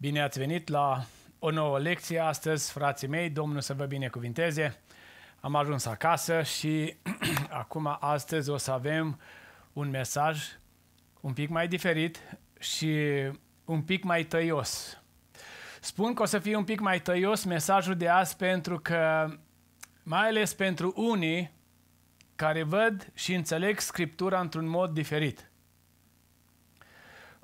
Bine ați venit la o nouă lecție astăzi, frații mei, Domnul să vă binecuvinteze. Am ajuns acasă și acum astăzi o să avem un mesaj un pic mai diferit și un pic mai tăios. Spun că o să fie un pic mai tăios mesajul de azi pentru că, mai ales pentru unii care văd și înțeleg Scriptura într-un mod diferit.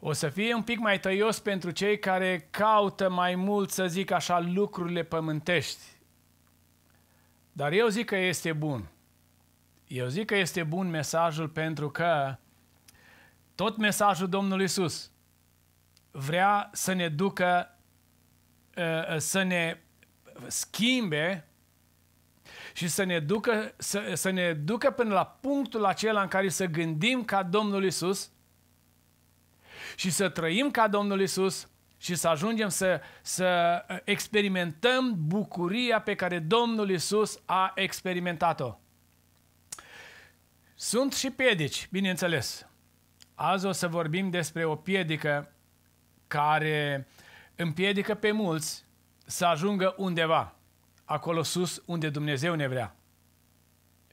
O să fie un pic mai tăios pentru cei care caută mai mult, să zic așa, lucrurile pământești. Dar eu zic că este bun. Eu zic că este bun mesajul pentru că tot mesajul Domnului Isus vrea să ne ducă, uh, uh, să ne schimbe și să ne ducă, să, să ne ducă până la punctul acela în care să gândim ca Domnul Isus și să trăim ca Domnul Isus și să ajungem să, să experimentăm bucuria pe care Domnul Isus a experimentat-o. Sunt și piedici, bineînțeles. Azi o să vorbim despre o piedică care împiedică pe mulți să ajungă undeva, acolo sus unde Dumnezeu ne vrea.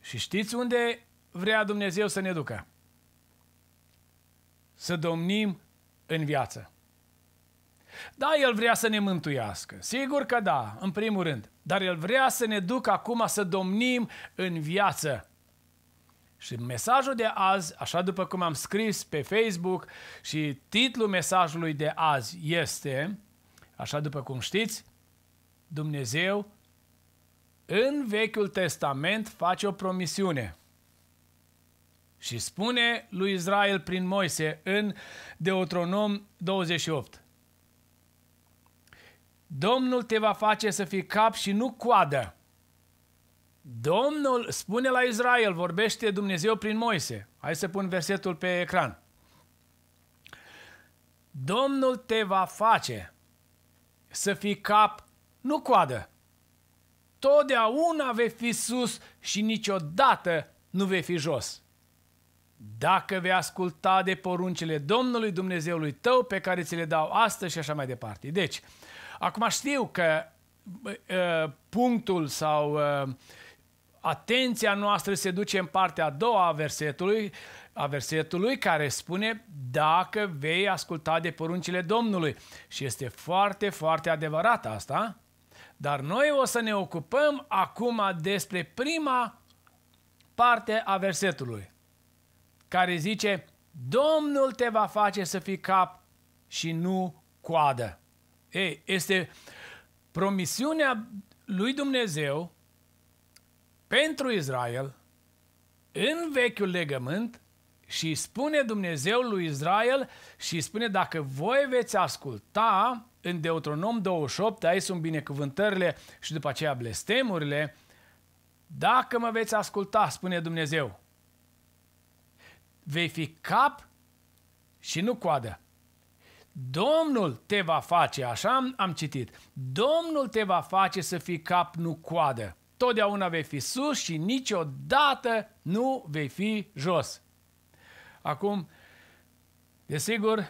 Și știți unde vrea Dumnezeu să ne ducă? Să domnim în viață. Da, El vrea să ne mântuiască. Sigur că da, în primul rând. Dar El vrea să ne ducă acum să domnim în viață. Și mesajul de azi, așa după cum am scris pe Facebook și titlul mesajului de azi este, așa după cum știți, Dumnezeu în Vechiul Testament face o promisiune. Și spune lui Israel prin Moise în Deuteronom 28. Domnul te va face să fii cap și nu coadă. Domnul spune la Israel, vorbește Dumnezeu prin Moise. Hai să pun versetul pe ecran. Domnul te va face să fii cap, nu coadă. Totdeauna vei fi sus și niciodată nu vei fi jos dacă vei asculta de poruncile Domnului Dumnezeului tău pe care ți le dau astăzi și așa mai departe. Deci, acum știu că uh, punctul sau uh, atenția noastră se duce în partea a doua a versetului, a versetului care spune dacă vei asculta de poruncile Domnului. Și este foarte, foarte adevărat asta. Dar noi o să ne ocupăm acum despre prima parte a versetului care zice, Domnul te va face să fii cap și nu coadă. Ei, este promisiunea lui Dumnezeu pentru Israel în vechiul legământ și spune Dumnezeu lui Israel și spune dacă voi veți asculta în Deuteronom 28, aici sunt binecuvântările și după aceea blestemurile, dacă mă veți asculta, spune Dumnezeu, vei fi cap și nu coadă. Domnul te va face, așa am citit, Domnul te va face să fii cap, nu coadă. Totdeauna vei fi sus și niciodată nu vei fi jos. Acum, desigur,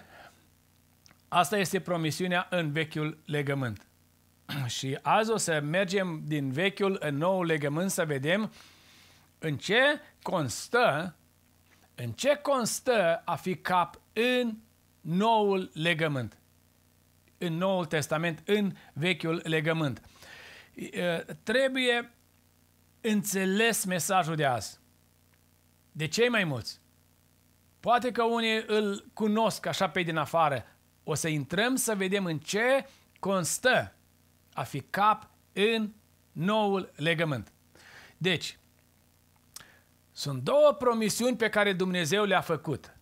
asta este promisiunea în vechiul legământ. Și azi o să mergem din vechiul în nou legământ să vedem în ce constă în ce constă a fi cap în noul legământ? În Noul Testament, în Vechiul legământ. Trebuie înțeles mesajul de azi. De cei mai mulți. Poate că unii îl cunosc așa pe din afară. O să intrăm să vedem în ce constă a fi cap în noul legământ. Deci, sunt două promisiuni pe care Dumnezeu le-a făcut.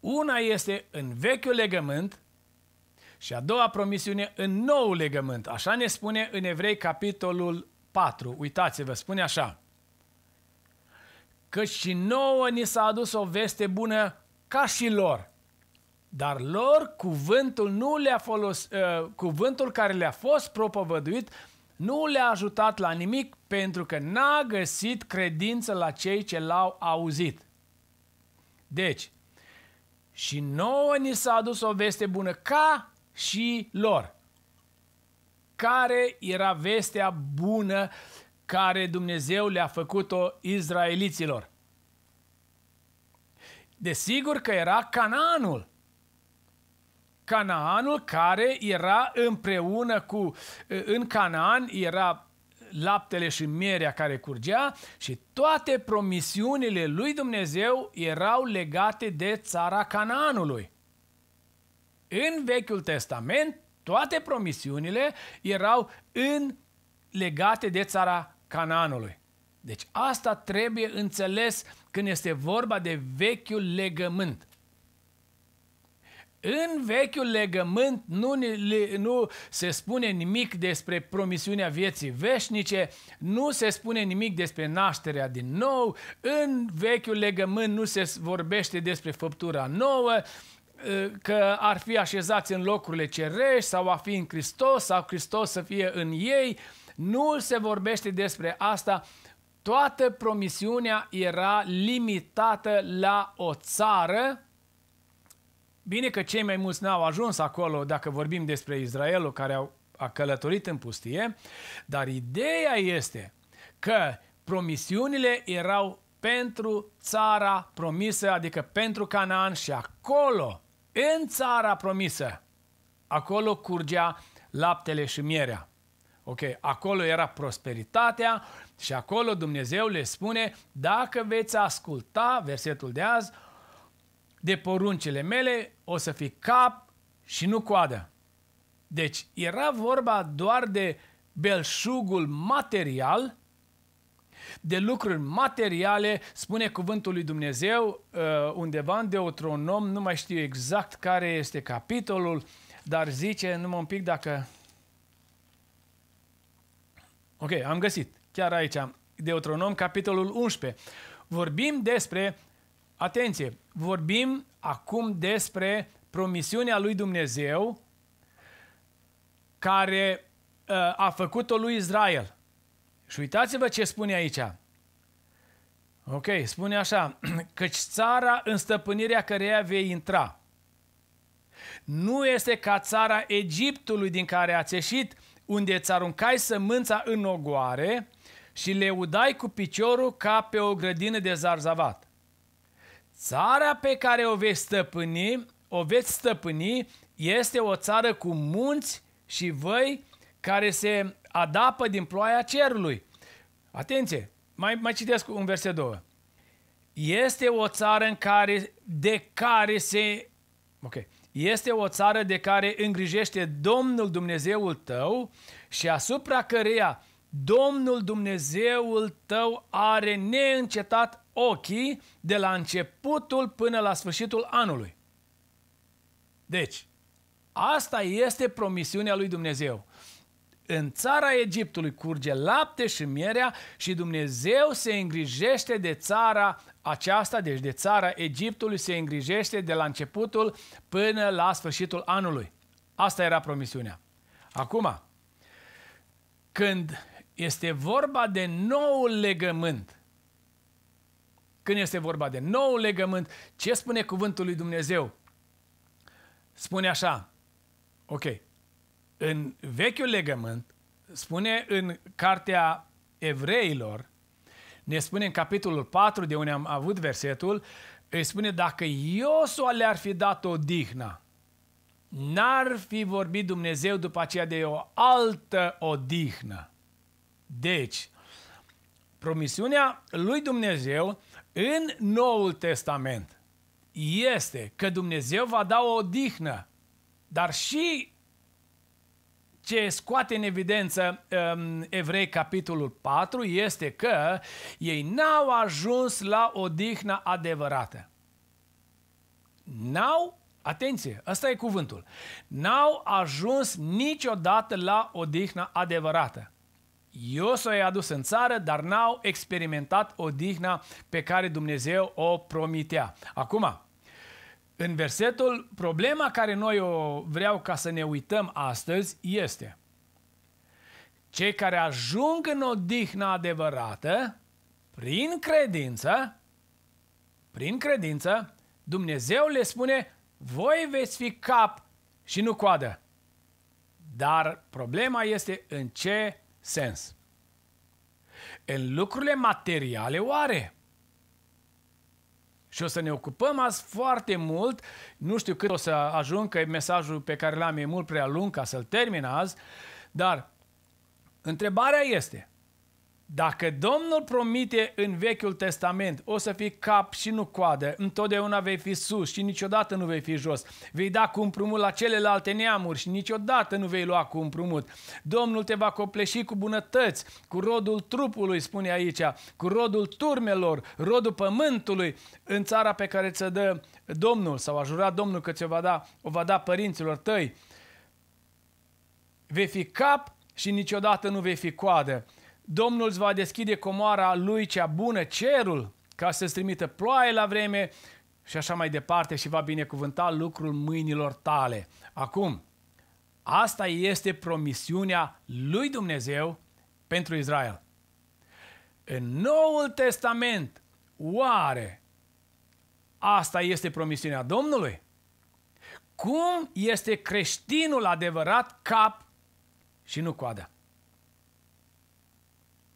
Una este în vechiul legământ și a doua promisiune în nou legământ. Așa ne spune în Evrei capitolul 4. Uitați-vă, spune așa. Căci și nouă ni s-a adus o veste bună ca și lor. Dar lor cuvântul, nu le-a folos, uh, cuvântul care le-a fost propovăduit nu le-a ajutat la nimic pentru că n-a găsit credință la cei ce l-au auzit. Deci, Și nouă ni s-a adus o veste bună ca și lor. Care era vestea bună care Dumnezeu le-a făcut-o izraeliților? Desigur că era Canaanul. Canaanul care era împreună cu, în Canaan era laptele și mierea care curgea și toate promisiunile lui Dumnezeu erau legate de țara Canaanului. În Vechiul Testament, toate promisiunile erau în, legate de țara Canaanului. Deci asta trebuie înțeles când este vorba de vechiul legământ. În vechiul legământ nu, nu se spune nimic despre promisiunea vieții veșnice, nu se spune nimic despre nașterea din nou, în vechiul legământ nu se vorbește despre făptura nouă, ă, că ar fi așezați în locurile cerești sau a fi în Hristos sau Hristos să fie în ei. Nu se vorbește despre asta. Toată promisiunea era limitată la o țară Bine că cei mai mulți n-au ajuns acolo dacă vorbim despre Israelul care au, a călătorit în pustie, dar ideea este că promisiunile erau pentru țara promisă, adică pentru Canaan și acolo, în țara promisă, acolo curgea laptele și mierea. Ok, acolo era prosperitatea și acolo Dumnezeu le spune, dacă veți asculta versetul de azi, de poruncile mele, o să fii cap și nu coadă. Deci era vorba doar de belșugul material, de lucruri materiale, spune cuvântul lui Dumnezeu uh, undeva în Deuteronom, nu mai știu exact care este capitolul, dar zice, numai un pic dacă... Ok, am găsit, chiar aici, Deuteronom, capitolul 11. Vorbim despre Atenție, vorbim acum despre promisiunea lui Dumnezeu care uh, a făcut-o lui Israel. Și uitați-vă ce spune aici. Ok, spune așa, căci țara în stăpânirea căreia vei intra nu este ca țara Egiptului din care ați ieșit, unde îți aruncai sămânța în ogoare și le udai cu piciorul ca pe o grădină de zarzavat. Țara pe care o veți stăpâni, o veți stăpâni, este o țară cu munți și văi care se adapă din ploaia cerului. Atenție, mai, mai citesc un verset 2. Este o țară în care, de care se... Ok. Este o țară de care îngrijește Domnul Dumnezeul tău și asupra căreia Domnul Dumnezeul tău are neîncetat ochii de la începutul până la sfârșitul anului. Deci, asta este promisiunea lui Dumnezeu. În țara Egiptului curge lapte și mierea și Dumnezeu se îngrijește de țara aceasta, deci de țara Egiptului se îngrijește de la începutul până la sfârșitul anului. Asta era promisiunea. Acum, când este vorba de noul legământ. Când este vorba de nou legământ, ce spune cuvântul lui Dumnezeu? Spune așa, ok, în vechiul legământ, spune în cartea evreilor, ne spune în capitolul 4, de unde am avut versetul, îi spune, dacă Iosua le-ar fi dat o dihna, n-ar fi vorbit Dumnezeu după aceea de o altă odihnă. Deci, promisiunea lui Dumnezeu în Noul Testament este că Dumnezeu va da o odihnă, dar și ce scoate în evidență um, Evrei capitolul 4 este că ei n-au ajuns la odihnă adevărată. N-au, atenție, ăsta e cuvântul, n-au ajuns niciodată la odihnă adevărată. Iosua i-a adus în țară, dar n-au experimentat odihna pe care Dumnezeu o promitea. Acum, în versetul, problema care noi o vreau ca să ne uităm astăzi este cei care ajung în odihna adevărată, prin credință, prin credință, Dumnezeu le spune, voi veți fi cap și nu coadă. Dar problema este în ce sens? În lucrurile materiale oare? Și o să ne ocupăm azi foarte mult, nu știu cât o să ajung, că mesajul pe care l-am e mult prea lung ca să-l termin azi, dar întrebarea este, dacă Domnul promite în Vechiul Testament, o să fii cap și nu coadă, întotdeauna vei fi sus și niciodată nu vei fi jos. Vei da cu împrumut la celelalte neamuri și niciodată nu vei lua cu împrumut. Domnul te va copleși cu bunătăți, cu rodul trupului, spune aici, cu rodul turmelor, rodul pământului în țara pe care ți-o dă Domnul sau aș jurat Domnul că ți-o va da, o va da părinților tăi. Vei fi cap și niciodată nu vei fi coadă. Domnul îți va deschide comoara lui cea bună, cerul, ca să-ți trimită ploaie la vreme și așa mai departe și va binecuvânta lucrul mâinilor tale. Acum, asta este promisiunea lui Dumnezeu pentru Israel. În Noul Testament, oare asta este promisiunea Domnului? Cum este creștinul adevărat cap și nu coadă?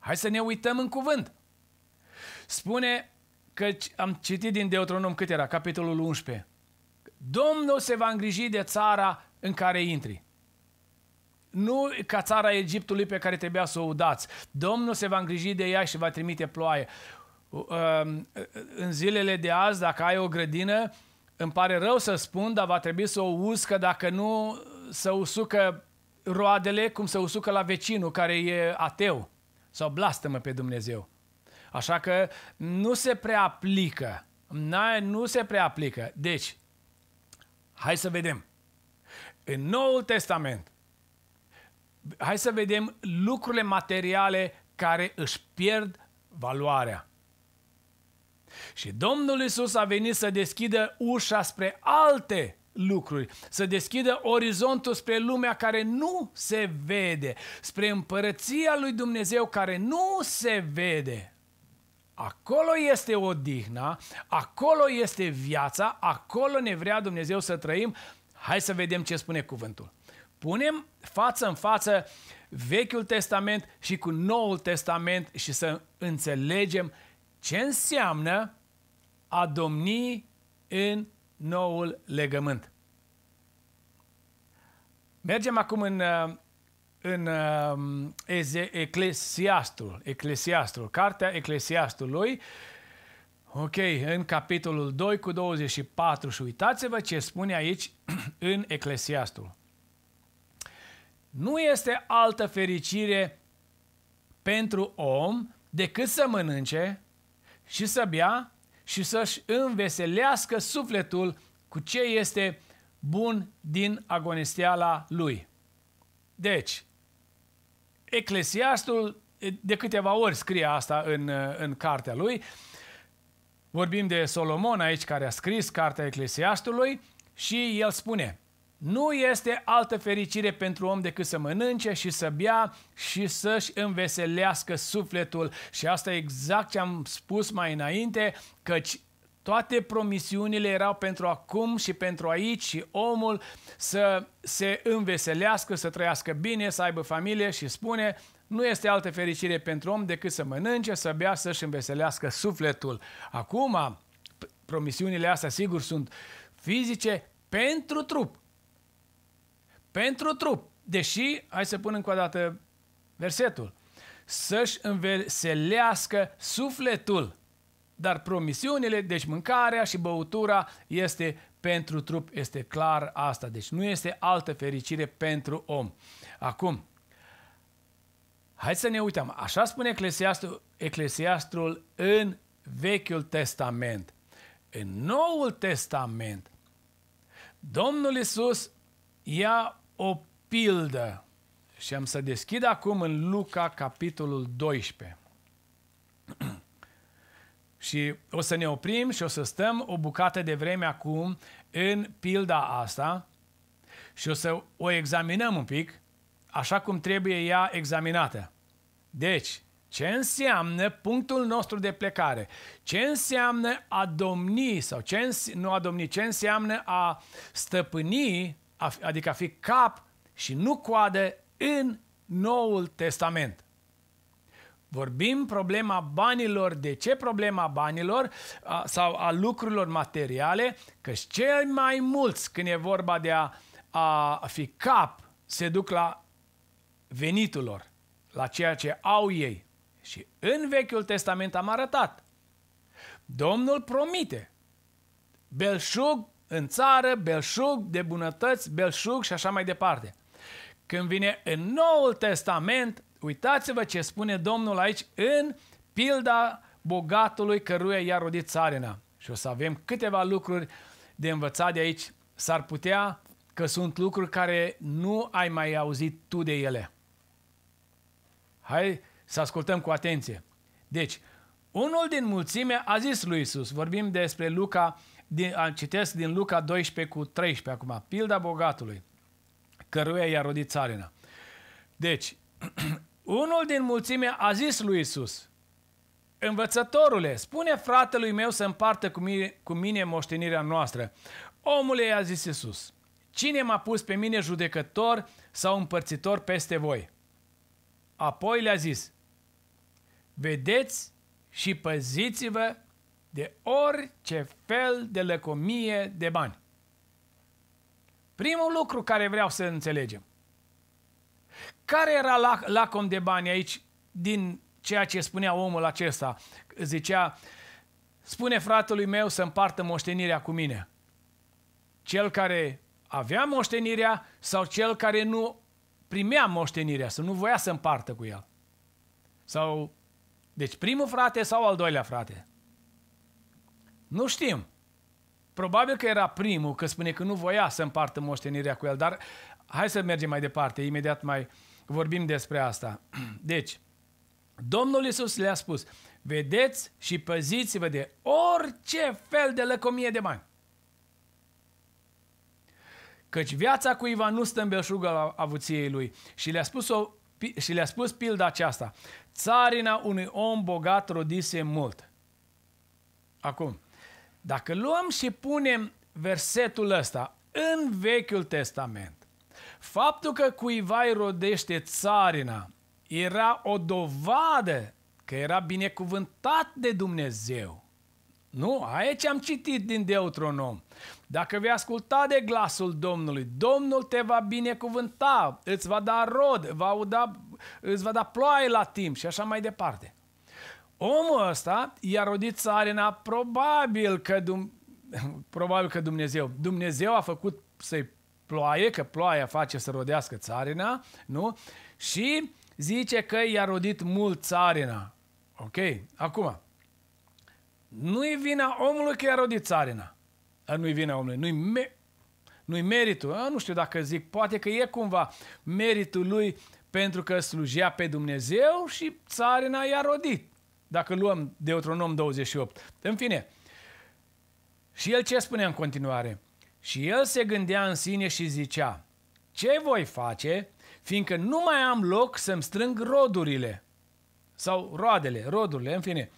Hai să ne uităm în cuvânt. Spune că am citit din Deuteronom cât era, capitolul 11. Domnul se va îngriji de țara în care intri. Nu ca țara Egiptului pe care trebuia să o udați. Domnul se va îngriji de ea și va trimite ploaie. Um, în zilele de azi, dacă ai o grădină, îmi pare rău să spun, dar va trebui să o uscă dacă nu să usucă roadele cum să usucă la vecinul care e ateu sau blastămă pe Dumnezeu. Așa că nu se prea aplică. Nu se prea aplică. Deci, hai să vedem. În Noul Testament, hai să vedem lucrurile materiale care își pierd valoarea. Și Domnul Isus a venit să deschidă ușa spre alte lucruri, să deschidă orizontul spre lumea care nu se vede, spre împărăția lui Dumnezeu care nu se vede. Acolo este odihna, acolo este viața, acolo ne vrea Dumnezeu să trăim. Hai să vedem ce spune cuvântul. Punem față în față Vechiul Testament și cu Noul Testament și să înțelegem ce înseamnă a domni în noul legământ. Mergem acum în, uh, în um, Eclesiastul, Eclesiastul, cartea Eclesiastului, ok, în capitolul 2 cu 24 și uitați-vă ce spune aici în Eclesiastul. Nu este altă fericire pentru om decât să mănânce și să bea și să-și înveselească sufletul cu ce este bun din agonisteala lui. Deci, Eclesiastul de câteva ori scrie asta în, în cartea lui. Vorbim de Solomon aici care a scris cartea Eclesiastului și el spune nu este altă fericire pentru om decât să mănânce și să bea și să-și înveselească sufletul. Și asta e exact ce am spus mai înainte, căci toate promisiunile erau pentru acum și pentru aici și omul să se înveselească, să trăiască bine, să aibă familie și spune nu este altă fericire pentru om decât să mănânce, să bea, să-și înveselească sufletul. Acum, promisiunile astea sigur sunt fizice pentru trup, pentru trup. Deși, hai să pun încă o dată versetul, să-și înveselească sufletul. Dar promisiunile, deci mâncarea și băutura este pentru trup, este clar asta. Deci nu este altă fericire pentru om. Acum, hai să ne uităm. Așa spune Eclesiastul, Eclesiastul în Vechiul Testament. În Noul Testament, Domnul Isus ia o pildă. Și am să deschid acum în Luca, capitolul 12. și o să ne oprim și o să stăm o bucată de vreme acum în pilda asta și o să o examinăm un pic așa cum trebuie ea examinată. Deci, ce înseamnă punctul nostru de plecare, ce înseamnă a domni sau ce îns- nu a domni, ce înseamnă a stăpâni, a, adică a fi cap și nu coadă în Noul Testament. Vorbim problema banilor. De ce problema banilor a, sau a lucrurilor materiale? Că cei mai mulți, când e vorba de a, a fi cap, se duc la venitul lor, la ceea ce au ei. Și în Vechiul Testament am arătat. Domnul promite belșug în țară, belșug de bunătăți, belșug și așa mai departe. Când vine în Noul Testament, uitați-vă ce spune Domnul aici în pilda bogatului căruia i-a rodit țarina. Și o să avem câteva lucruri de învățat de aici. S-ar putea că sunt lucruri care nu ai mai auzit tu de ele. Hai să ascultăm cu atenție. Deci, unul din mulțime a zis lui Isus, vorbim despre Luca, din, citesc din Luca 12 cu 13 acum, pilda bogatului, căruia i-a rodit țarina. Deci, unul din mulțime a zis lui Isus, Învățătorule, spune fratelui meu să împartă cu mine, cu mine moștenirea noastră. Omule, i-a zis Isus, cine m-a pus pe mine judecător sau împărțitor peste voi? Apoi le-a zis, vedeți și păziți-vă de orice fel de lăcomie de bani. Primul lucru care vreau să înțelegem. Care era lacom de bani aici din ceea ce spunea omul acesta? Zicea, spune fratelui meu să împartă moștenirea cu mine. Cel care avea moștenirea sau cel care nu primea moștenirea, să nu voia să împartă cu el. Sau, deci primul frate sau al doilea frate? Nu știm. Probabil că era primul, că spune că nu voia să împartă moștenirea cu el, dar hai să mergem mai departe, imediat mai vorbim despre asta. Deci, Domnul Iisus le-a spus, vedeți și păziți-vă de orice fel de lăcomie de bani. Căci viața cuiva nu stă în belșugul avuției lui. Și le-a spus, o, și le-a spus pilda aceasta. Țarina unui om bogat rodise mult. Acum, dacă luăm și punem versetul ăsta în Vechiul Testament, faptul că cuiva îi rodește țarina era o dovadă că era binecuvântat de Dumnezeu. Nu, aici am citit din Deuteronom. Dacă vei asculta de glasul Domnului, Domnul te va binecuvânta, îți va da rod, va da, îți va da ploaie la timp și așa mai departe. Omul ăsta i-a rodit țarina probabil că, Dum- probabil că Dumnezeu. Dumnezeu a făcut să-i ploaie, că ploaia face să rodească țarina, nu? Și zice că i-a rodit mult țarina. Ok? Acum, nu-i vina omului că i-a rodit țarina. Nu-i vina omului, nu-i, me- nu-i meritul. A, nu știu dacă zic, poate că e cumva meritul lui pentru că slujea pe Dumnezeu și țarina i-a rodit. Dacă luăm Deuteronom 28. În fine, și el ce spunea în continuare? Și el se gândea în sine și zicea, ce voi face, fiindcă nu mai am loc să-mi strâng rodurile? Sau roadele, rodurile, în fine.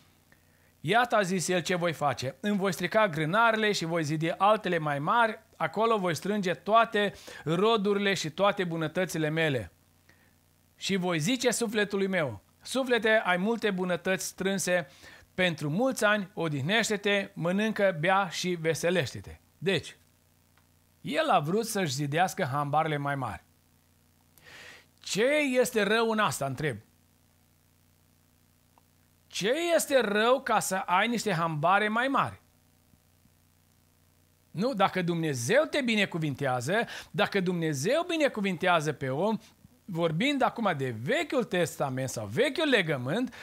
Iată a zis el ce voi face. Îmi voi strica grânarele și voi zidi altele mai mari, acolo voi strânge toate rodurile și toate bunătățile mele. Și voi zice sufletului meu, suflete, ai multe bunătăți strânse pentru mulți ani, odihnește-te, mănâncă, bea și veselește-te. Deci, el a vrut să-și zidească hambarele mai mari. Ce este rău în asta, întreb? Ce este rău ca să ai niște hambare mai mari? Nu, dacă Dumnezeu te binecuvintează, dacă Dumnezeu binecuvintează pe om, vorbind acum de Vechiul Testament sau Vechiul Legământ,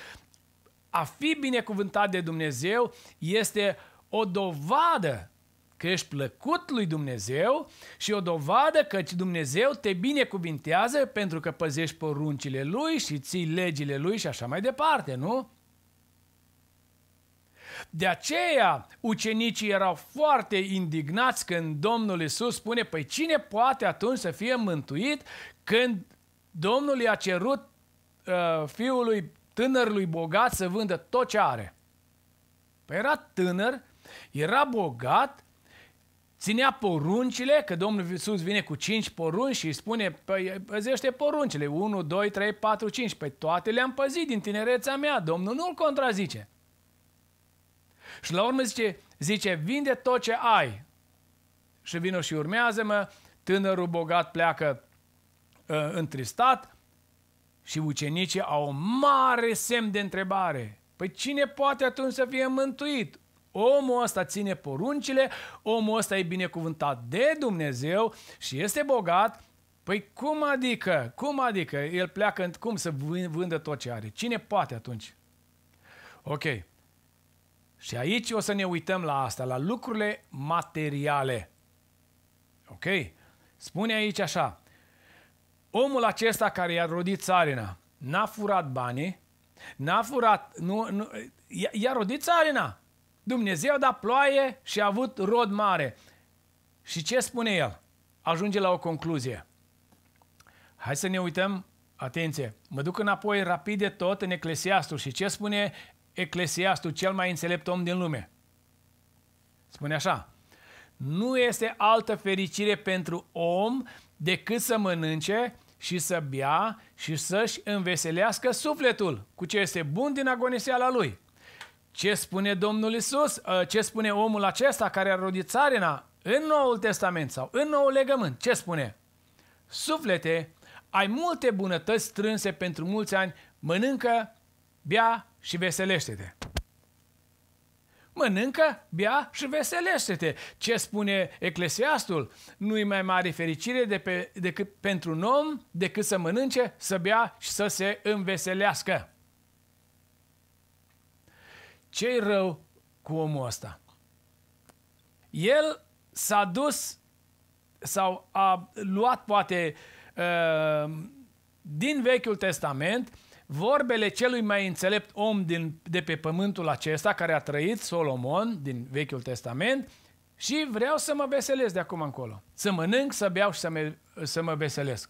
a fi binecuvântat de Dumnezeu este o dovadă că ești plăcut lui Dumnezeu și o dovadă că Dumnezeu te binecuvintează pentru că păzești poruncile Lui și ții legile Lui și așa mai departe, nu? De aceea, ucenicii erau foarte indignați când Domnul Isus spune, păi cine poate atunci să fie mântuit când Domnul i-a cerut uh, fiului tânărului bogat să vândă tot ce are. Păi era tânăr, era bogat, ținea poruncile, că Domnul Iisus vine cu cinci porunci și îi spune, păi păzește poruncile, 1, 2, 3, 4, 5, păi toate le-am păzit din tinerețea mea, Domnul nu-l contrazice. Și la urmă zice, zice, vinde tot ce ai. Și vină și urmează-mă, tânărul bogat pleacă uh, întristat și ucenicii au o mare semn de întrebare. Păi cine poate atunci să fie mântuit? Omul ăsta ține poruncile, omul ăsta e binecuvântat de Dumnezeu și este bogat, Păi cum adică? Cum adică? El pleacă, cum să vândă tot ce are? Cine poate atunci? Ok. Și aici o să ne uităm la asta, la lucrurile materiale. Ok? Spune aici așa. Omul acesta care i-a rodit țarina, n-a furat banii, n-a furat, nu, nu, i-a rodit țarina. Dumnezeu a dat ploaie și a avut rod mare. Și ce spune el? Ajunge la o concluzie. Hai să ne uităm, atenție, mă duc înapoi rapid de tot în Eclesiastul și ce spune Eclesiastul, cel mai înțelept om din lume? Spune așa, nu este altă fericire pentru om decât să mănânce și să bea și să-și înveselească sufletul cu ce este bun din agoniseala lui. Ce spune Domnul Isus? Ă, ce spune omul acesta care a rodit țarina în Noul Testament sau în Noul Legământ? Ce spune? Suflete, ai multe bunătăți strânse pentru mulți ani, mănâncă, bea și veselește-te. Mănâncă, bea și veselește-te. Ce spune Eclesiastul? Nu-i mai mare fericire de pe, decât pentru un om decât să mănânce, să bea și să se înveselească. Ce-i rău cu omul ăsta? El s-a dus sau a luat poate uh, din Vechiul Testament vorbele celui mai înțelept om din, de pe pământul acesta care a trăit, Solomon, din Vechiul Testament, și vreau să mă veselesc de acum încolo. Să mănânc, să beau și să, mă, să mă veselesc.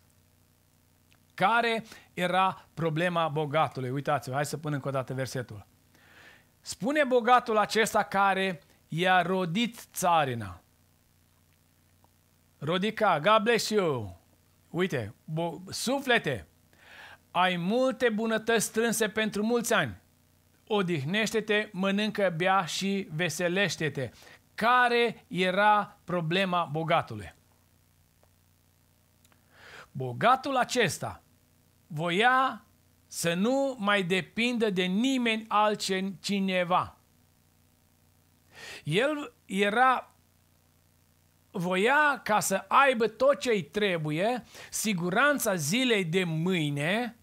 Care era problema bogatului? Uitați-vă, hai să pun încă o dată versetul. Spune bogatul acesta care i-a rodit țarina. Rodica, God bless you. Uite, bo- suflete, ai multe bunătăți strânse pentru mulți ani. Odihnește-te, mănâncă, bea și veselește-te. Care era problema bogatului? Bogatul acesta voia să nu mai depindă de nimeni altcineva. El era voia ca să aibă tot ce îi trebuie, siguranța zilei de mâine,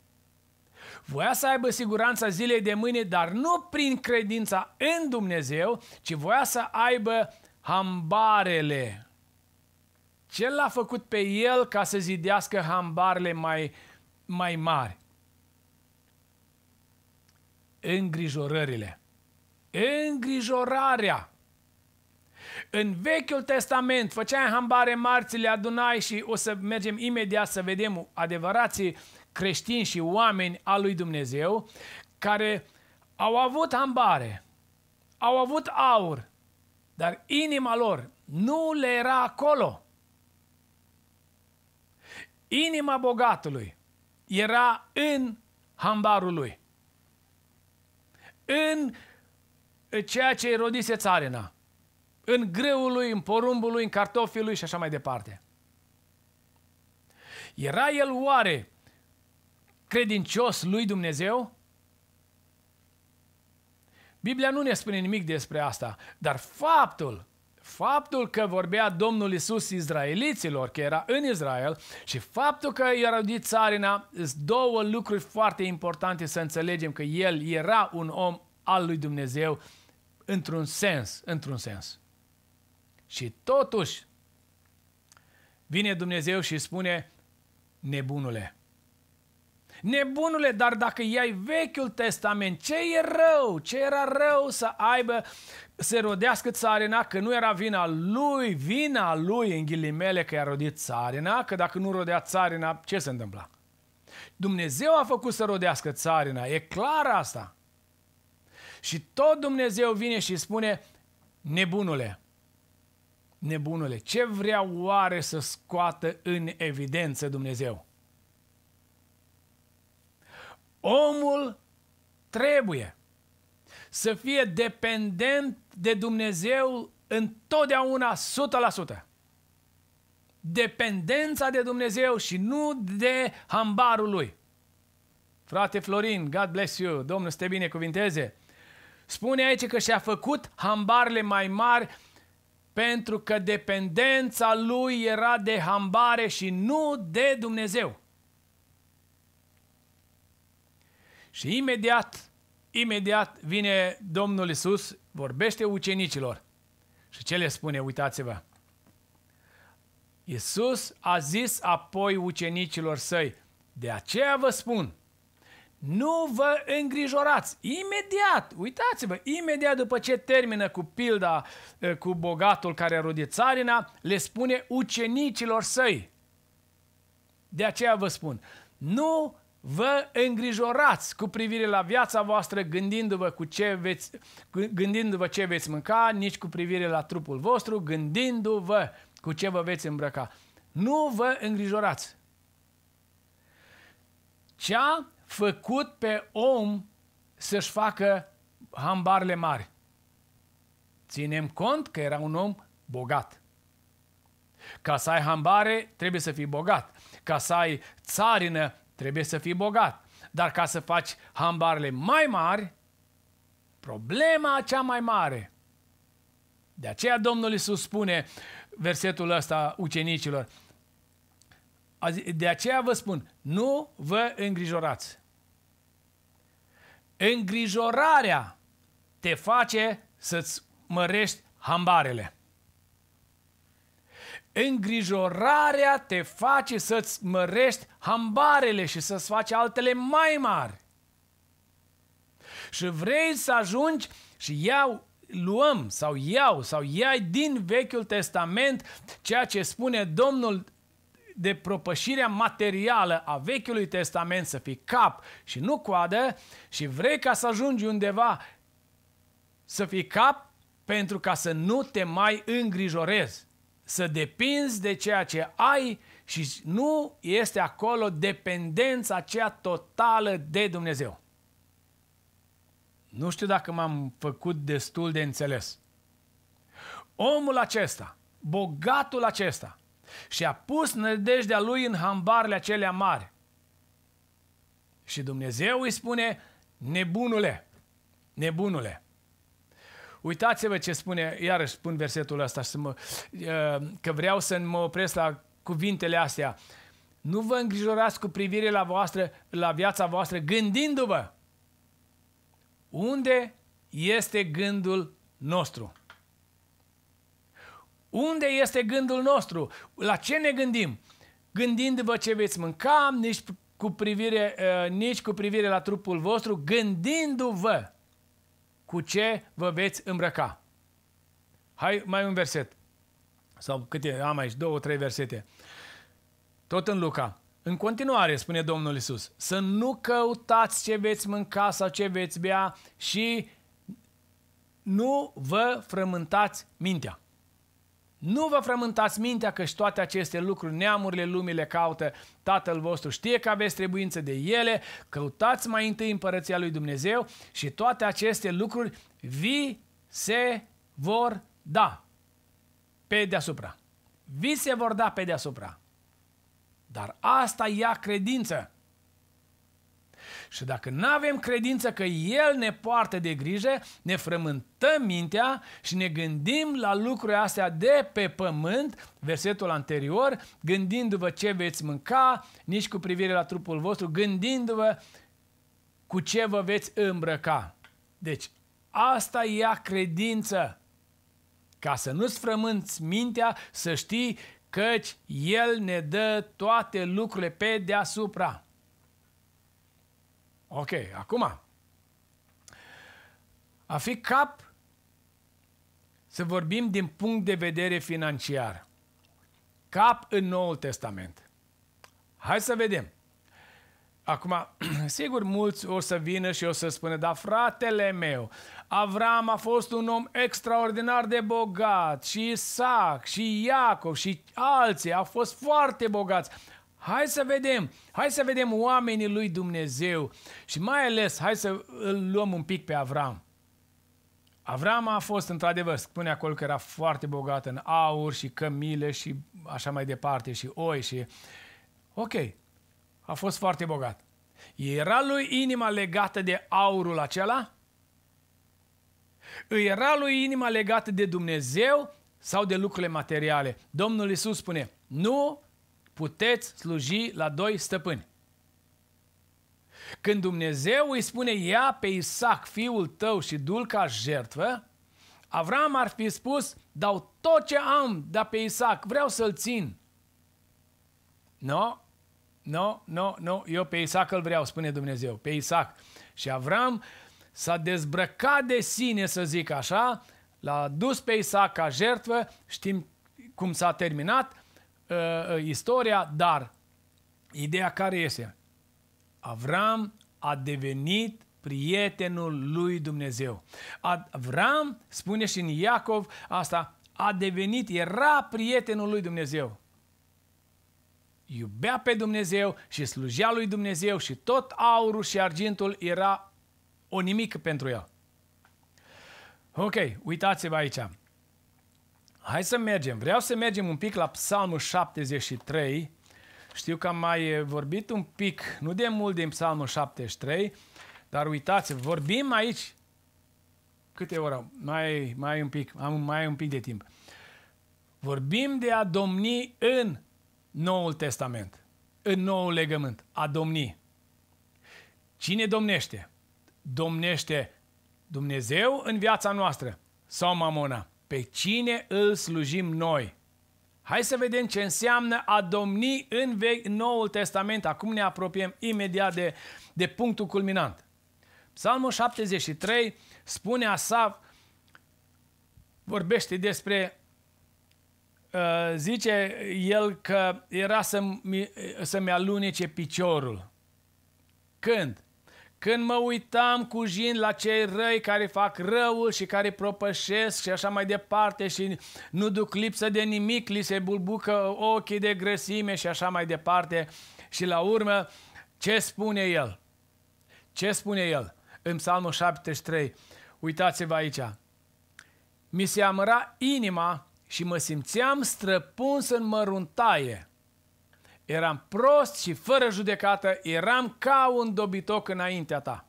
voia să aibă siguranța zilei de mâine, dar nu prin credința în Dumnezeu, ci voia să aibă hambarele. Ce l-a făcut pe el ca să zidească hambarele mai, mai mari? îngrijorările. Îngrijorarea. În Vechiul Testament făceai hambare marți, le adunai și o să mergem imediat să vedem adevărații creștini și oameni al lui Dumnezeu care au avut hambare, au avut aur, dar inima lor nu le era acolo. Inima bogatului era în hambarul lui în ceea ce erodise țarina, în greul lui, în porumbul lui, în cartofii lui și așa mai departe. Era el oare credincios lui Dumnezeu? Biblia nu ne spune nimic despre asta, dar faptul, faptul că vorbea Domnul Isus izraeliților, că era în Israel, și faptul că i-a rodit țarina, sunt două lucruri foarte importante să înțelegem că el era un om al lui Dumnezeu într-un sens, într-un sens. Și totuși vine Dumnezeu și spune, nebunule, Nebunule, dar dacă iai Vechiul Testament, ce e rău? Ce era rău să aibă, să rodească țarina, că nu era vina lui, vina lui în ghilimele că i-a rodit țarina, că dacă nu rodea țarina, ce se întâmpla? Dumnezeu a făcut să rodească țarina, e clar asta. Și tot Dumnezeu vine și spune, nebunule, nebunule, ce vrea oare să scoată în evidență Dumnezeu? Omul trebuie să fie dependent de Dumnezeu întotdeauna 100%. Dependența de Dumnezeu și nu de hambarul lui. Frate Florin, God bless you, Domnul să te binecuvinteze. Spune aici că și-a făcut hambarele mai mari pentru că dependența lui era de hambare și nu de Dumnezeu. Și imediat, imediat vine Domnul Isus, vorbește ucenicilor. Și ce le spune? Uitați-vă. Isus a zis apoi ucenicilor săi, de aceea vă spun, nu vă îngrijorați. Imediat, uitați-vă, imediat după ce termină cu pilda eh, cu bogatul care a rodit țarina, le spune ucenicilor săi. De aceea vă spun, nu vă îngrijorați cu privire la viața voastră gândindu-vă, cu ce veți, gândindu-vă ce veți mânca, nici cu privire la trupul vostru, gândindu-vă cu ce vă veți îmbrăca. Nu vă îngrijorați. Ce-a făcut pe om să-și facă hambarele mari? Ținem cont că era un om bogat. Ca să ai hambare, trebuie să fii bogat. Ca să ai țarină, trebuie să fii bogat. Dar ca să faci hambarele mai mari, problema cea mai mare. De aceea Domnul Iisus spune versetul ăsta ucenicilor, de aceea vă spun, nu vă îngrijorați. Îngrijorarea te face să-ți mărești hambarele. Îngrijorarea te face să-ți mărești hambarele și să-ți faci altele mai mari. Și vrei să ajungi și iau, luăm sau iau sau iai din Vechiul Testament ceea ce spune Domnul de propășirea materială a Vechiului Testament să fii cap și nu coadă și vrei ca să ajungi undeva să fii cap pentru ca să nu te mai îngrijorezi să depinzi de ceea ce ai și nu este acolo dependența aceea totală de Dumnezeu. Nu știu dacă m-am făcut destul de înțeles. Omul acesta, bogatul acesta, și-a pus nădejdea lui în hambarele acelea mari. Și Dumnezeu îi spune, nebunule, nebunule, Uitați-vă ce spune, iarăși spun versetul ăsta, să mă, uh, că vreau să mă opresc la cuvintele astea. Nu vă îngrijorați cu privire la, voastră, la viața voastră gândindu-vă unde este gândul nostru. Unde este gândul nostru? La ce ne gândim? Gândindu-vă ce veți mânca, nici cu privire, uh, nici cu privire la trupul vostru, gândindu-vă cu ce vă veți îmbrăca. Hai mai un verset. Sau câte am aici, două, trei versete. Tot în Luca. În continuare, spune Domnul Isus, să nu căutați ce veți mânca sau ce veți bea și nu vă frământați mintea. Nu vă frământați mintea că și toate aceste lucruri, neamurile lumii le caută, Tatăl vostru știe că aveți trebuință de ele, căutați mai întâi împărăția lui Dumnezeu și toate aceste lucruri vi se vor da pe deasupra. Vi se vor da pe deasupra. Dar asta ia credință. Și dacă nu avem credință că El ne poartă de grijă, ne frământăm mintea și ne gândim la lucrurile astea de pe pământ, versetul anterior, gândindu-vă ce veți mânca, nici cu privire la trupul vostru, gândindu-vă cu ce vă veți îmbrăca. Deci, asta ia credință. Ca să nu-ți frămânți mintea, să știi căci El ne dă toate lucrurile pe deasupra. Ok, acum. A fi cap, să vorbim din punct de vedere financiar. Cap în Noul Testament. Hai să vedem. Acum, sigur, mulți o să vină și o să spună, dar fratele meu, Avram a fost un om extraordinar de bogat, și Isaac, și Iacov, și alții au fost foarte bogați. Hai să vedem, hai să vedem oamenii lui Dumnezeu și mai ales hai să îl luăm un pic pe Avram. Avram a fost într-adevăr, spune acolo că era foarte bogat în aur și cămile și așa mai departe și oi și... Ok, a fost foarte bogat. Era lui inima legată de aurul acela? Îi era lui inima legată de Dumnezeu sau de lucrurile materiale? Domnul Isus spune, nu puteți sluji la doi stăpâni. Când Dumnezeu îi spune, ia pe Isaac, fiul tău, și dul ca jertvă, Avram ar fi spus, dau tot ce am, dar pe Isaac, vreau să-l țin. Nu, no, nu, no, nu, no, eu pe Isaac îl vreau, spune Dumnezeu, pe Isaac. Și Avram s-a dezbrăcat de sine, să zic așa, l-a dus pe Isaac ca jertvă, știm cum s-a terminat uh, uh, istoria, dar ideea care este? Avram a devenit prietenul lui Dumnezeu. Avram, spune și în Iacov asta, a devenit, era prietenul lui Dumnezeu iubea pe Dumnezeu și slujea lui Dumnezeu și tot aurul și argintul era o nimic pentru el. Ok, uitați-vă aici. Hai să mergem. Vreau să mergem un pic la Psalmul 73. Știu că am mai vorbit un pic, nu de mult din Psalmul 73, dar uitați, vorbim aici câte ore? Mai, mai un pic, am mai un pic de timp. Vorbim de a domni în Noul Testament, în Noul Legământ, a domni. Cine domnește? Domnește Dumnezeu în viața noastră sau mamona? Pe cine îl slujim noi? Hai să vedem ce înseamnă a domni în vechi, Noul Testament. Acum ne apropiem imediat de, de punctul culminant. Psalmul 73 spune Asaf, vorbește despre Uh, zice el că era să-mi, să-mi alunece piciorul. Când? Când mă uitam cu jin la cei răi care fac răul și care propășesc și așa mai departe și nu duc lipsă de nimic, li se bulbucă ochii de grăsime și așa mai departe. Și la urmă, ce spune el? Ce spune el? În Psalmul 73, uitați-vă aici. Mi se amăra inima și mă simțeam străpuns în măruntaie. Eram prost și fără judecată, eram ca un dobitoc înaintea ta.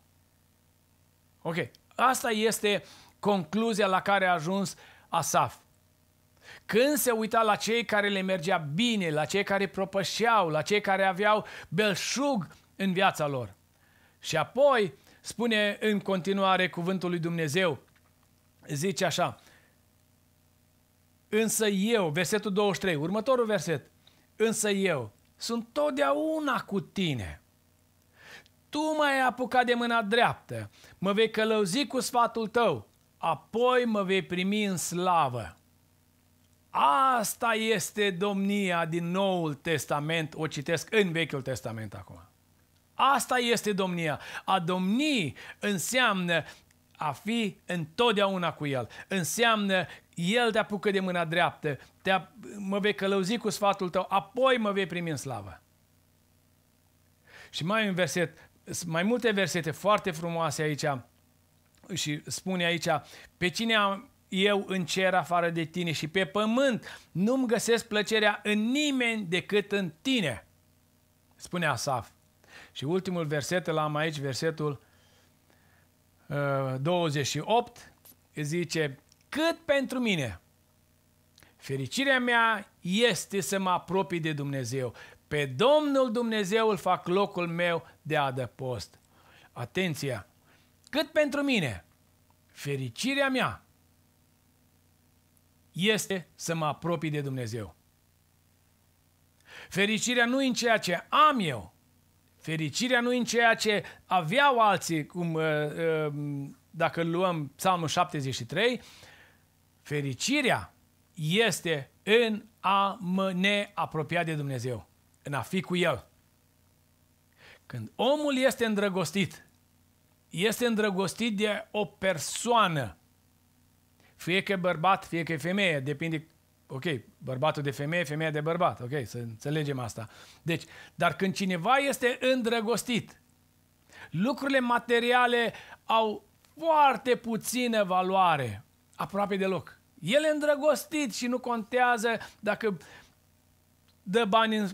Ok, asta este concluzia la care a ajuns Asaf. Când se uita la cei care le mergea bine, la cei care propășeau, la cei care aveau belșug în viața lor. Și apoi spune în continuare cuvântul lui Dumnezeu, zice așa, Însă eu, versetul 23, următorul verset, însă eu sunt totdeauna cu tine. Tu m-ai apucat de mâna dreaptă, mă vei călăuzi cu sfatul tău, apoi mă vei primi în slavă. Asta este domnia din Noul Testament, o citesc în Vechiul Testament acum. Asta este domnia. A domni înseamnă a fi întotdeauna cu El. Înseamnă El te apucă de mâna dreaptă, te mă vei călăuzi cu sfatul tău, apoi mă vei primi în slavă. Și mai un verset, mai multe versete foarte frumoase aici și spune aici, pe cine am eu în cer afară de tine și pe pământ nu-mi găsesc plăcerea în nimeni decât în tine. Spune Asaf. Și ultimul verset îl am aici, versetul 28, zice, cât pentru mine, fericirea mea este să mă apropii de Dumnezeu. Pe Domnul Dumnezeu îl fac locul meu de adăpost. Atenția! Cât pentru mine, fericirea mea este să mă apropii de Dumnezeu. Fericirea nu în ceea ce am eu, Fericirea nu în ceea ce aveau alții, cum uh, uh, dacă luăm Psalmul 73, fericirea este în a ne apropia de Dumnezeu, în a fi cu El. Când omul este îndrăgostit, este îndrăgostit de o persoană, fie că e bărbat, fie că e femeie, depinde, ok, bărbatul de femeie, femeia de bărbat, ok, să înțelegem asta. Deci, dar când cineva este îndrăgostit, lucrurile materiale au foarte puțină valoare, aproape deloc. El e îndrăgostit și nu contează dacă dă bani în,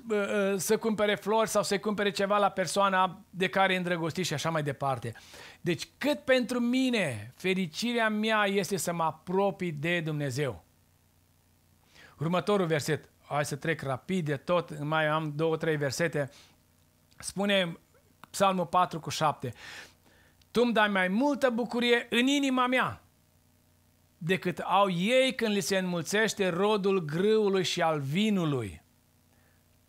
să cumpere flori sau să cumpere ceva la persoana de care e îndrăgostit și așa mai departe. Deci cât pentru mine fericirea mea este să mă apropii de Dumnezeu. Următorul verset, hai să trec rapid de tot, mai am două, trei versete. Spune Psalmul 4 cu 7. Tu îmi dai mai multă bucurie în inima mea decât au ei când li se înmulțește rodul grâului și al vinului.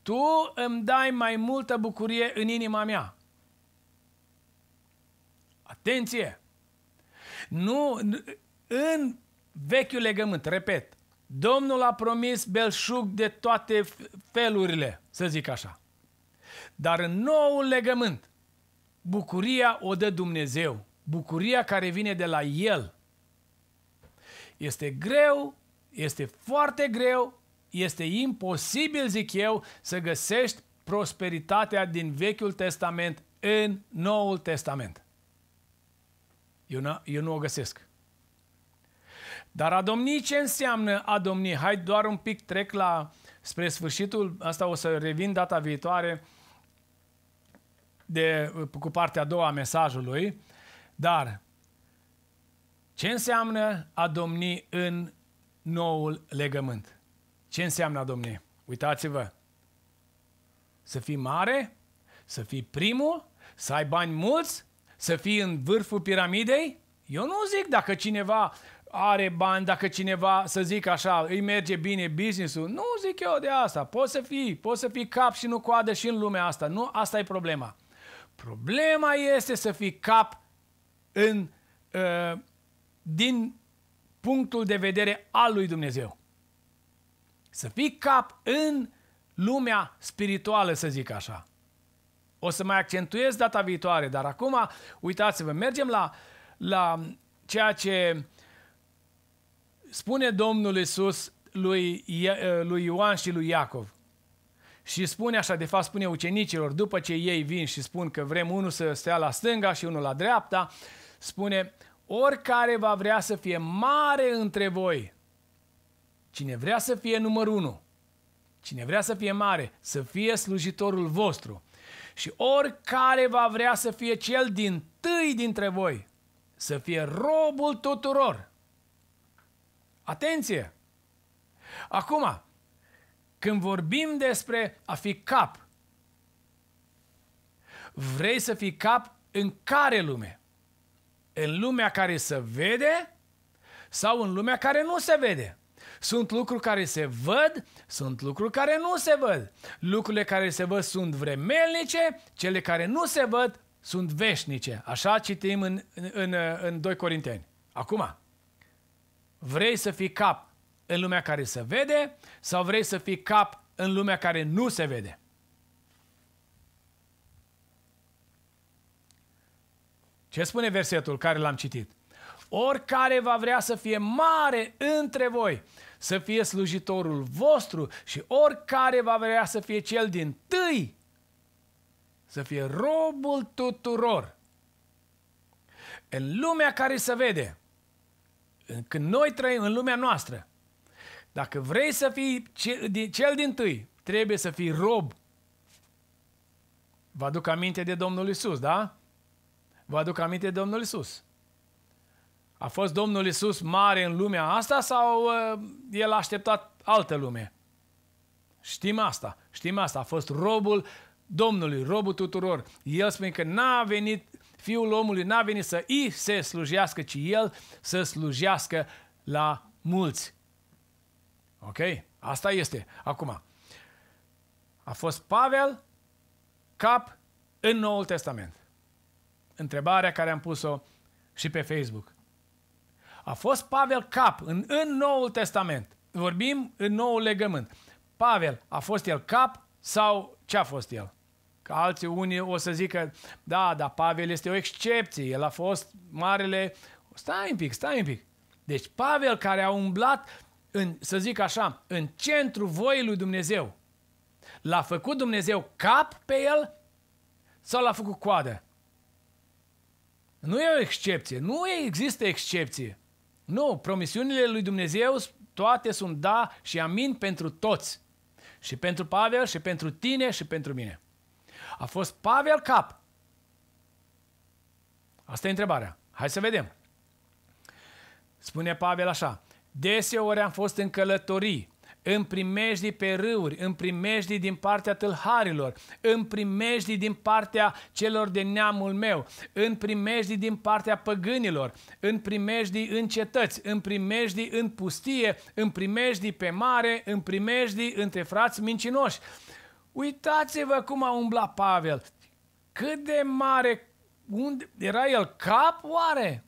Tu îmi dai mai multă bucurie în inima mea. Atenție! Nu, în vechiul legământ, repet, Domnul a promis belșug de toate felurile, să zic așa. Dar în noul legământ, bucuria o dă Dumnezeu. Bucuria care vine de la El. Este greu, este foarte greu, este imposibil, zic eu, să găsești prosperitatea din Vechiul Testament în Noul Testament. Eu, nu, eu nu o găsesc. Dar a domni ce înseamnă a domni? Hai doar un pic trec la spre sfârșitul, asta o să revin data viitoare de, cu partea a doua a mesajului, dar ce înseamnă a domni în noul legământ? Ce înseamnă a domni? Uitați-vă, să fii mare, să fii primul, să ai bani mulți, să fii în vârful piramidei? Eu nu zic dacă cineva are bani, dacă cineva, să zic așa, îi merge bine business-ul, nu zic eu de asta. Poți să fii, poți să fii cap și nu coadă și în lumea asta. Nu, asta e problema. Problema este să fii cap în, uh, din punctul de vedere al lui Dumnezeu. Să fii cap în lumea spirituală, să zic așa. O să mai accentuez data viitoare, dar acum, uitați-vă, mergem la, la ceea ce spune Domnul Iisus lui, lui Ioan și lui Iacov. Și spune așa, de fapt spune ucenicilor, după ce ei vin și spun că vrem unul să stea la stânga și unul la dreapta, spune, oricare va vrea să fie mare între voi, cine vrea să fie numărul unu, cine vrea să fie mare, să fie slujitorul vostru. Și oricare va vrea să fie cel din tâi dintre voi, să fie robul tuturor. Atenție! Acum, când vorbim despre a fi cap, vrei să fii cap în care lume? În lumea care se vede sau în lumea care nu se vede? Sunt lucruri care se văd, sunt lucruri care nu se văd. Lucrurile care se văd sunt vremelnice, cele care nu se văd sunt veșnice. Așa citim în, în, în, în 2 Corinteni. Acum, vrei să fii cap în lumea care se vede sau vrei să fii cap în lumea care nu se vede? Ce spune versetul care l-am citit? Oricare va vrea să fie mare între voi, să fie slujitorul vostru și oricare va vrea să fie cel din tâi, să fie robul tuturor. În lumea care se vede, când noi trăim în lumea noastră, dacă vrei să fii cel din tâi, trebuie să fii rob. Vă aduc aminte de Domnul Isus, da? Vă aduc aminte de Domnul Isus. A fost Domnul Isus mare în lumea asta sau uh, el a așteptat altă lume? Știm asta, știm asta. A fost robul Domnului, robul tuturor. El spune că n-a venit, fiul omului n-a venit să îi se slujească, ci el să slujească la mulți. Ok? Asta este. Acum, a fost Pavel cap în Noul Testament. Întrebarea care am pus-o și pe Facebook. A fost Pavel cap în, în Noul Testament. Vorbim în Noul Legământ. Pavel, a fost el cap sau ce a fost el? Că alții unii o să zică, da, dar Pavel este o excepție, el a fost marele... Stai un pic, stai un pic. Deci Pavel care a umblat, în, să zic așa, în centru voii lui Dumnezeu, l-a făcut Dumnezeu cap pe el sau l-a făcut coadă? Nu e o excepție, nu există excepție. Nu, promisiunile lui Dumnezeu toate sunt da și amin pentru toți. Și pentru Pavel, și pentru tine, și pentru mine. A fost Pavel cap. Asta e întrebarea. Hai să vedem. Spune Pavel așa. Deseori am fost în călătorii, în primejdii pe râuri, în primejdii din partea tâlharilor, în primejdii din partea celor de neamul meu, în primejdii din partea păgânilor, în primejdii în cetăți, în primejdii în pustie, în primejdii pe mare, în primejdii între frați mincinoși. Uitați-vă cum a umblat Pavel. Cât de mare, unde era el cap oare?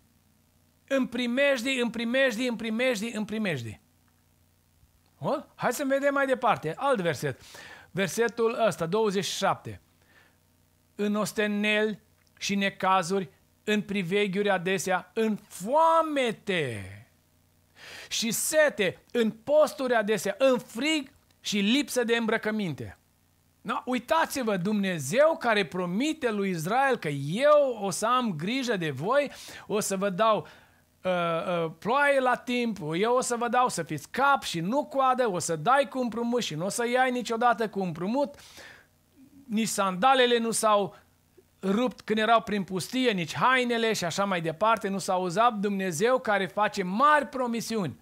În primejdii, în primejdii, în primejdii, în primejdii. O? Hai să vedem mai departe. Alt verset. Versetul ăsta, 27. În osteneli și necazuri, în priveghiuri adesea, în foamete și sete, în posturi adesea, în frig și lipsă de îmbrăcăminte. No, uitați-vă, Dumnezeu care promite lui Israel că eu o să am grijă de voi, o să vă dau uh, uh, ploaie la timp, eu o să vă dau să fiți cap și nu coadă, o să dai cu împrumut și nu o să iai niciodată cu împrumut, nici sandalele nu s-au rupt când erau prin pustie, nici hainele și așa mai departe, nu s-a uzat Dumnezeu care face mari promisiuni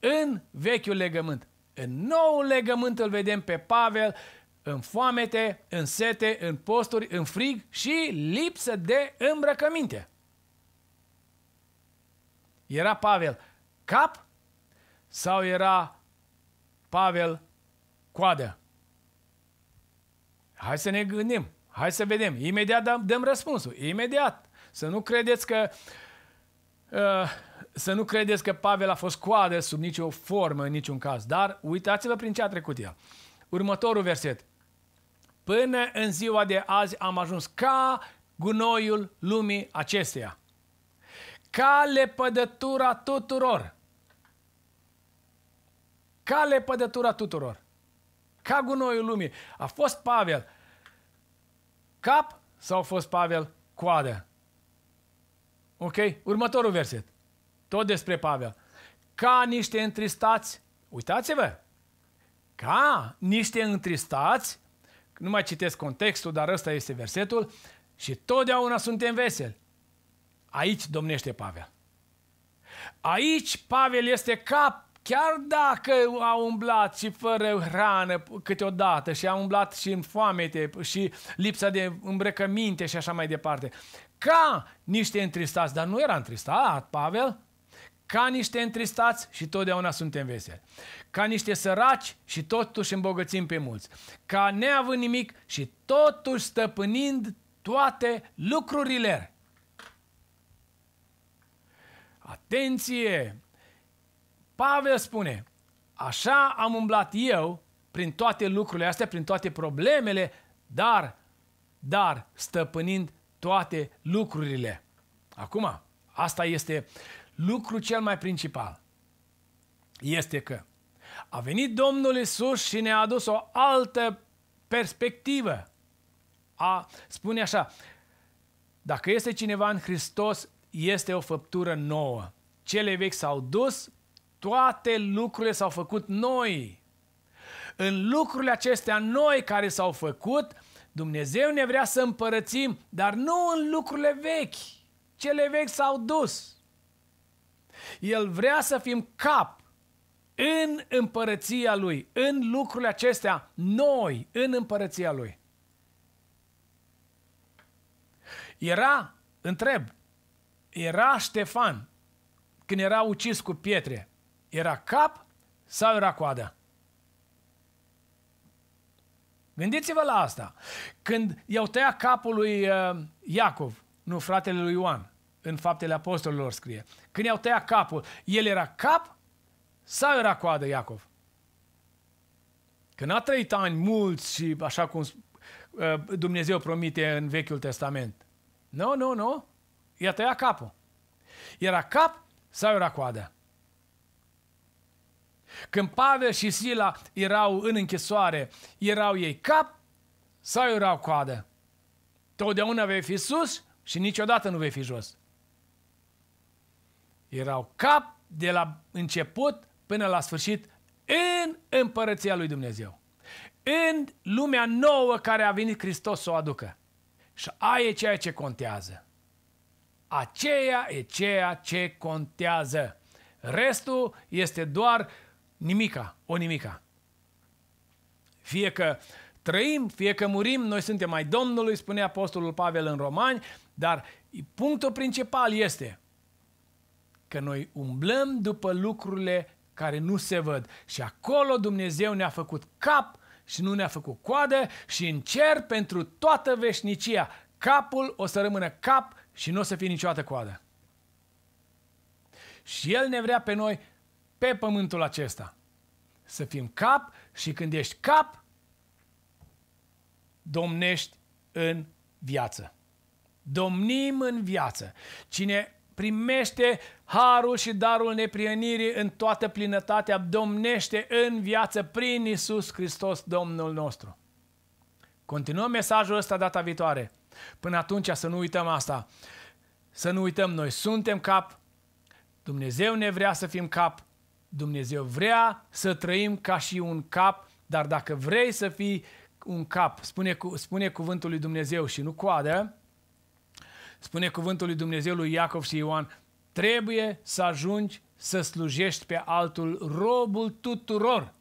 în vechiul legământ. În noul legământ îl vedem pe Pavel în foamete, în sete, în posturi, în frig și lipsă de îmbrăcăminte. Era Pavel cap sau era Pavel coadă? Hai să ne gândim. Hai să vedem. Imediat dăm, dăm răspunsul. Imediat. Să nu credeți că uh, să nu credeți că Pavel a fost coadă sub nicio formă, în niciun caz. Dar uitați-vă prin ce a trecut el. Următorul verset. Până în ziua de azi am ajuns ca gunoiul lumii acesteia ca lepădătura tuturor. Ca lepădătura tuturor. Ca gunoiul lumii. A fost Pavel cap sau a fost Pavel coadă? Ok? Următorul verset. Tot despre Pavel. Ca niște întristați, uitați-vă, ca niște întristați, nu mai citesc contextul, dar ăsta este versetul, și totdeauna suntem veseli. Aici domnește Pavel. Aici Pavel este cap, chiar dacă a umblat și fără hrană câteodată și a umblat și în foamete și lipsa de îmbrăcăminte și așa mai departe. Ca niște întristați, dar nu era întristat Pavel, ca niște întristați și totdeauna suntem veseli. Ca niște săraci și totuși îmbogățim pe mulți. Ca neavând nimic și totuși stăpânind toate lucrurile. Atenție! Pavel spune, așa am umblat eu prin toate lucrurile astea, prin toate problemele, dar, dar stăpânind toate lucrurile. Acum, asta este lucru cel mai principal. Este că a venit Domnul Isus și ne-a adus o altă perspectivă. A, spune așa, dacă este cineva în Hristos, este o făptură nouă. Cele vechi s-au dus, toate lucrurile s-au făcut noi. În lucrurile acestea noi care s-au făcut, Dumnezeu ne vrea să împărățim, dar nu în lucrurile vechi. Cele vechi s-au dus. El vrea să fim cap în împărăția Lui, în lucrurile acestea noi, în împărăția Lui. Era, întreb, era Ștefan, când era ucis cu pietre, era cap sau era coadă? Gândiți-vă la asta. Când i-au tăiat capul lui uh, Iacov, nu fratele lui Ioan, în faptele apostolilor scrie. Când i-au tăiat capul, el era cap sau era coadă Iacov? Când a trăit ani mulți și așa cum uh, Dumnezeu promite în Vechiul Testament. Nu, nu, nu. I-a tăiat capul. Era cap sau era coadă? Când Pavel și Sila erau în închisoare, erau ei cap sau erau coadă? Totdeauna vei fi sus și niciodată nu vei fi jos. Erau cap de la început până la sfârșit în împărăția lui Dumnezeu. În lumea nouă care a venit Hristos să o aducă. Și aia e ceea ce contează. Aceea e ceea ce contează. Restul este doar nimica, o nimica. Fie că trăim, fie că murim, noi suntem mai Domnului, spune Apostolul Pavel în Romani, dar punctul principal este că noi umblăm după lucrurile care nu se văd. Și acolo Dumnezeu ne-a făcut cap și nu ne-a făcut coadă și în cer pentru toată veșnicia. Capul o să rămână cap și nu o să fie niciodată coadă. Și El ne vrea pe noi pe pământul acesta. Să fim cap și când ești cap, domnești în viață. Domnim în viață. Cine primește harul și darul neprienirii în toată plinătatea, domnește în viață prin Isus Hristos, Domnul nostru. Continuăm mesajul ăsta data viitoare. Până atunci să nu uităm asta. Să nu uităm, noi suntem cap, Dumnezeu ne vrea să fim cap, Dumnezeu vrea să trăim ca și un cap, dar dacă vrei să fii un cap, spune, spune cuvântul lui Dumnezeu și nu coadă, spune cuvântul lui Dumnezeu lui Iacov și Ioan, trebuie să ajungi să slujești pe altul robul tuturor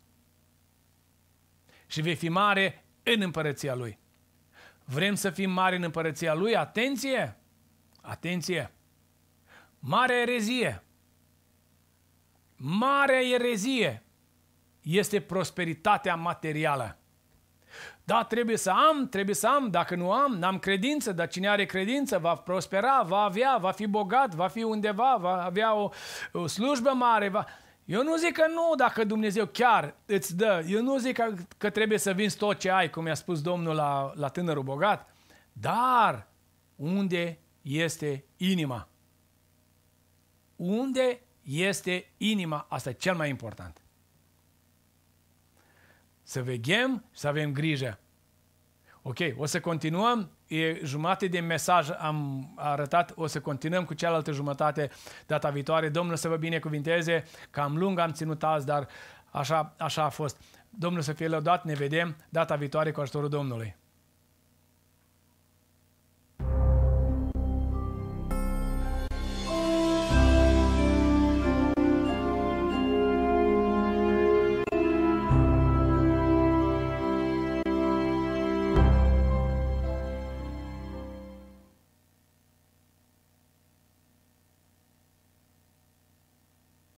și vei fi mare în împărăția lui. Vrem să fim mari în împărăția lui? Atenție! Atenție! Mare erezie! Marea erezie este prosperitatea materială. Da, trebuie să am, trebuie să am, dacă nu am, n-am credință, dar cine are credință va prospera, va avea, va fi bogat, va fi undeva, va avea o, o slujbă mare. Va... Eu nu zic că nu, dacă Dumnezeu chiar îți dă. Eu nu zic că, că trebuie să vinzi tot ce ai, cum i-a spus Domnul la, la tânărul bogat. Dar unde este inima? Unde este inima? Asta e cel mai important. Să veghem și să avem grijă. Ok, o să continuăm. E jumate de mesaj am arătat. O să continuăm cu cealaltă jumătate data viitoare. Domnul să vă binecuvinteze. Cam lung am ținut azi, dar așa, așa a fost. Domnul să fie lăudat. Ne vedem data viitoare cu ajutorul Domnului.